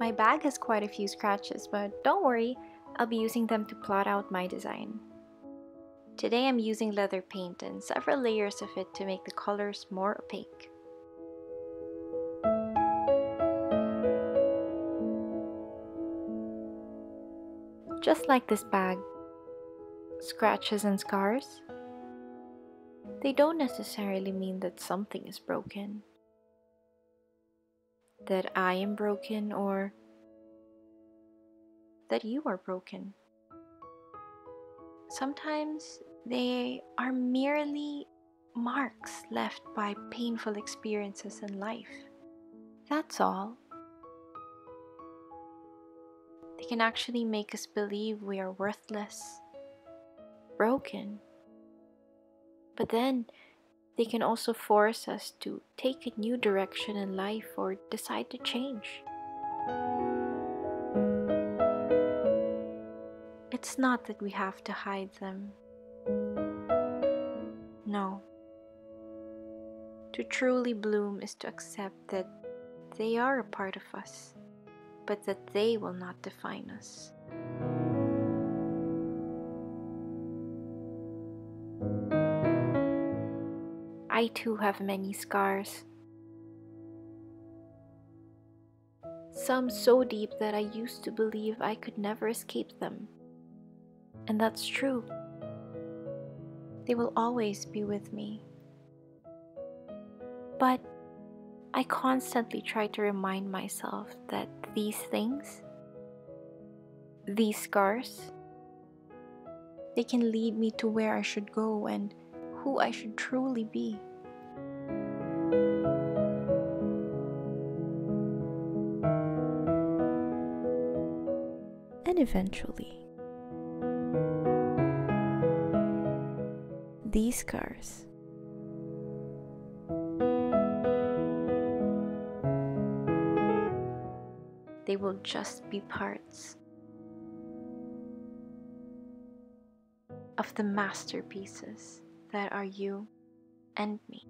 My bag has quite a few scratches, but don't worry, I'll be using them to plot out my design. Today I'm using leather paint and several layers of it to make the colors more opaque. Just like this bag, scratches and scars, they don't necessarily mean that something is broken that I am broken or that you are broken. Sometimes they are merely marks left by painful experiences in life. That's all. They can actually make us believe we are worthless, broken. But then they can also force us to take a new direction in life or decide to change. It's not that we have to hide them. No. To truly bloom is to accept that they are a part of us, but that they will not define us. I too have many scars. Some so deep that I used to believe I could never escape them. And that's true. They will always be with me. But I constantly try to remind myself that these things, these scars, they can lead me to where I should go and who I should truly be. And eventually, these scars they will just be parts of the masterpieces that are you and me.